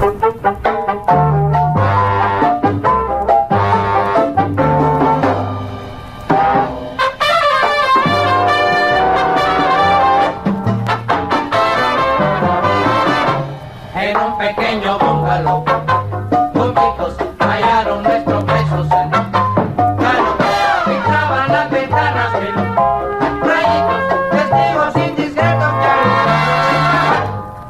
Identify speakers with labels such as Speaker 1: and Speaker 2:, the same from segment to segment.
Speaker 1: En un pequeño bóngalo, bumbitos fallaron nuestros pesos,
Speaker 2: caló, entraban las ventanas.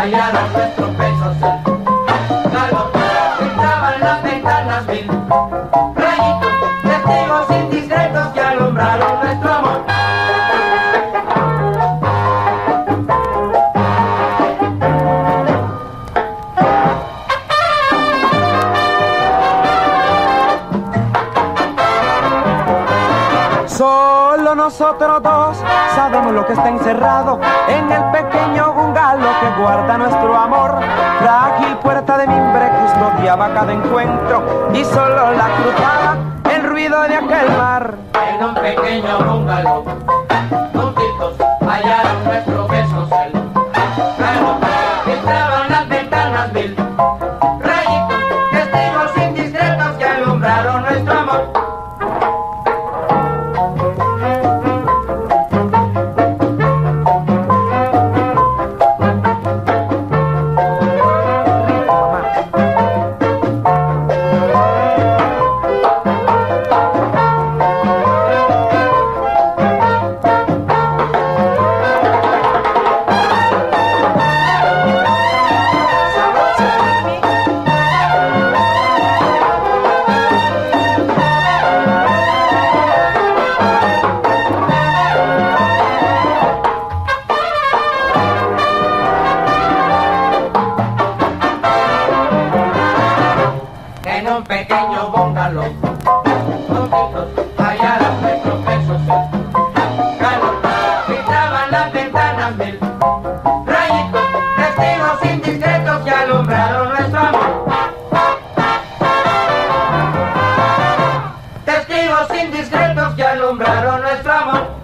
Speaker 2: juntitos hallaron nuestros besos. Galo, entraban las ventanas mil rayitos, testigos indiscretos que nuestro
Speaker 1: nosotros dos sabemos lo que está encerrado en el pequeño bungalow que guarda nuestro amor. Frágil puerta de mimbre custodiaba cada encuentro y solo la cruzaba el ruido de aquel mar.
Speaker 2: En un pequeño bungalow, un pequeño bungalow. allá los metros pesos. Calor, gritaban las ventanas mil. Rayitos, testigos indiscretos que alumbraron nuestro amor. Testigos indiscretos que alumbraron nuestro amor.